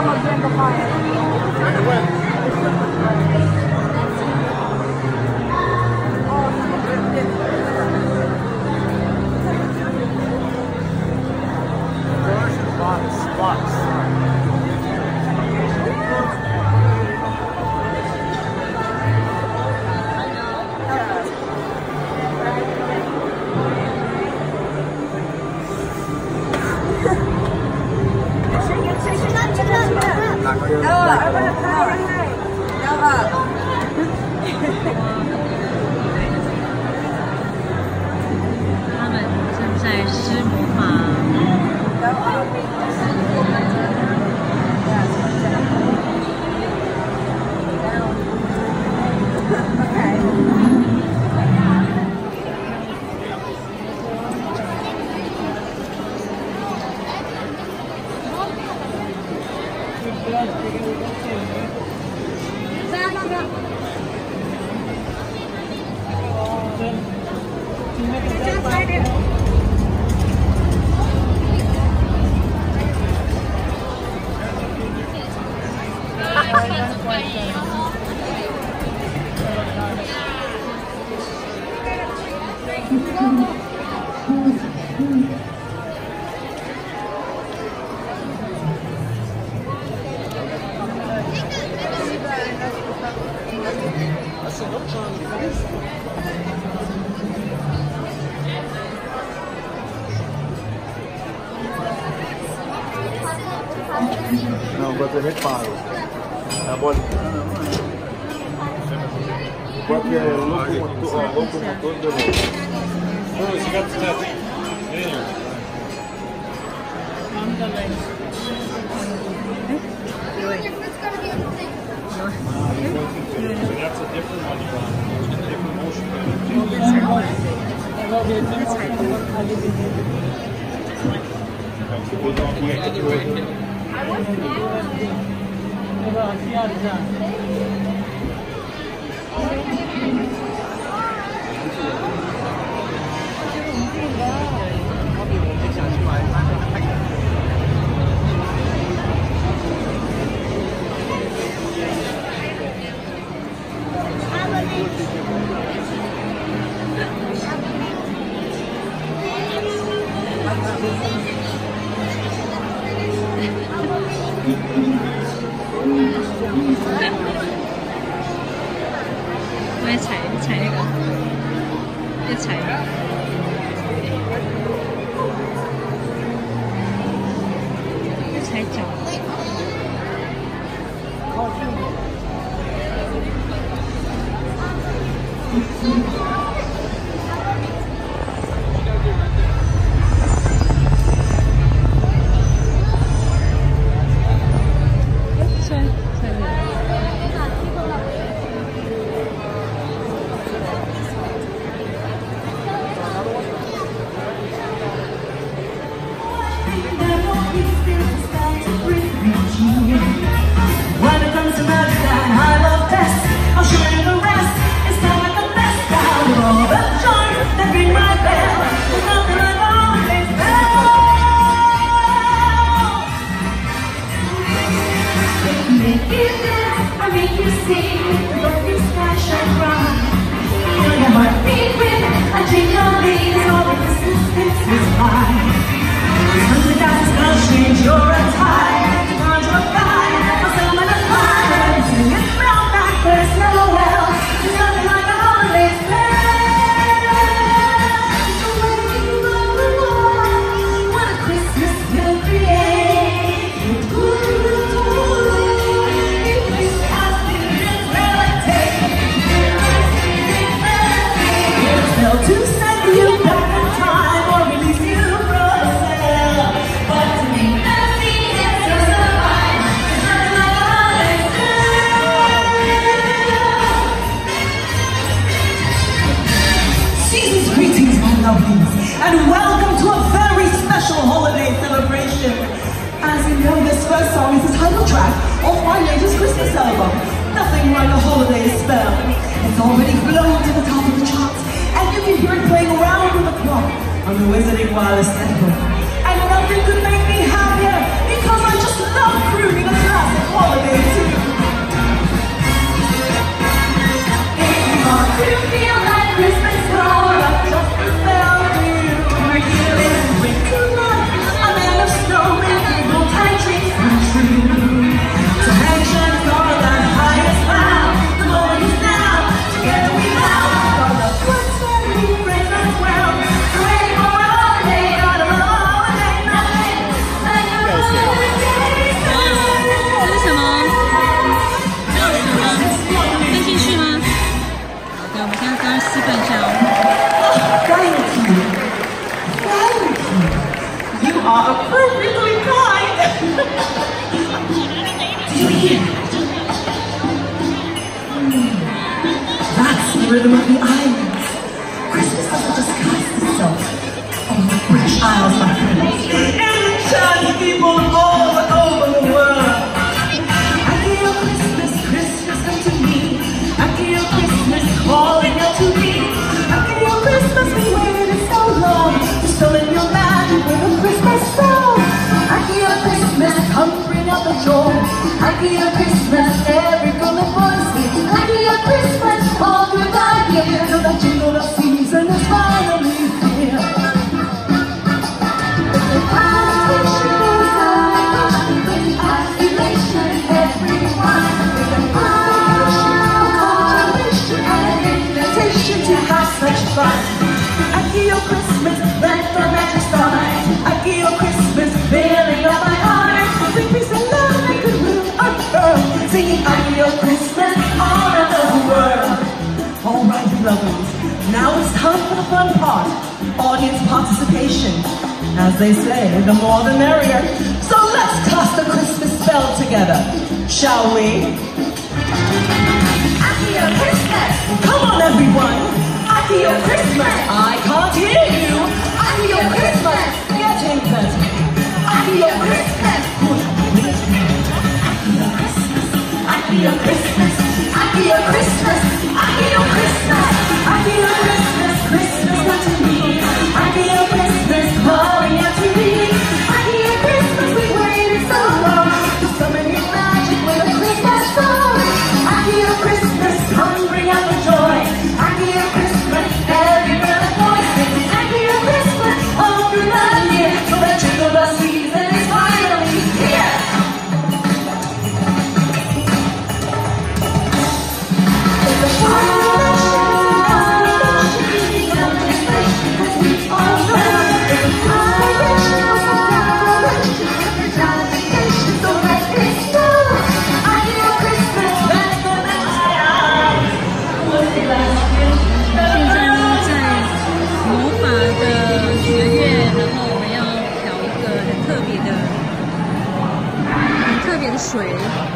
almost in the fire. completamente pago. tá bom O próprio é locomotor do Eloy. Ô, vou dar uma assim. Thank you. ほら、足あるじゃ。我一起一起那个一起。一 Wizarding Wireless Network. are appropriately kind. Do you hear? Hmm. That's the rhythm of the islands. Christmas doesn't disguise itself. Oh, on the British Isles Happy Christmas, every girl and boy sing. Happy Christmas, all through the year. Till the jingle of season Lovers, now it's time for the fun part. Audience participation. As they say, the more the merrier. So let's cast a Christmas spell together, shall we? Happy Christmas! Come on, everyone! Happy Christmas! I can't hear you! Happy Christmas! Get in, Curtin. Happy Christmas! Good. Happy Christmas! Happy Christmas! Happy Christmas! tree.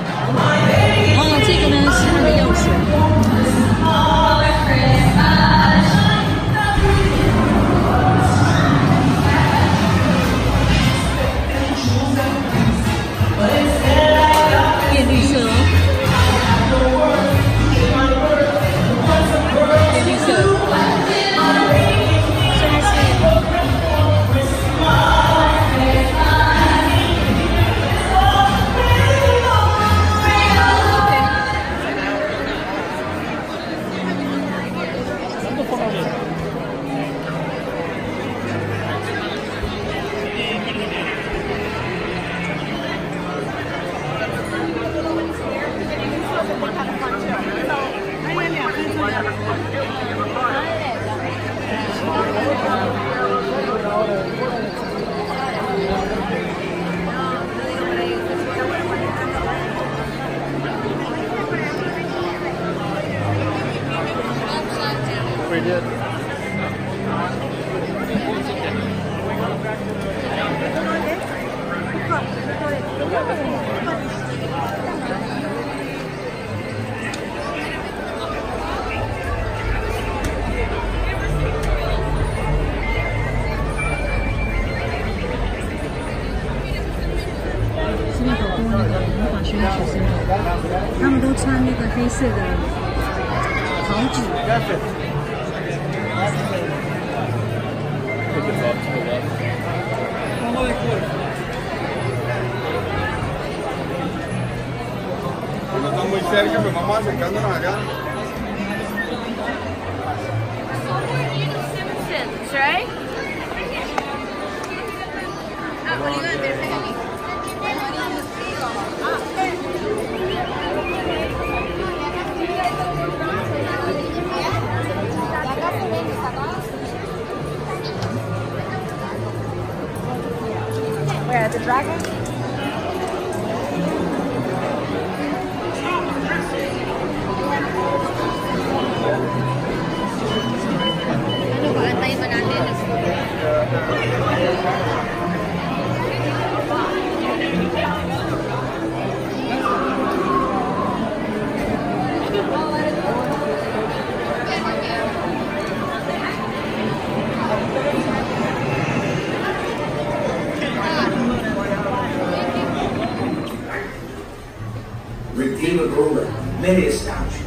We did. 是那个多那个魔法学院学生，他们都穿那个黑色的袍子。Take it off to the left. Están muy cerca, pues vamos acercándonos acá. Right? Redeemable at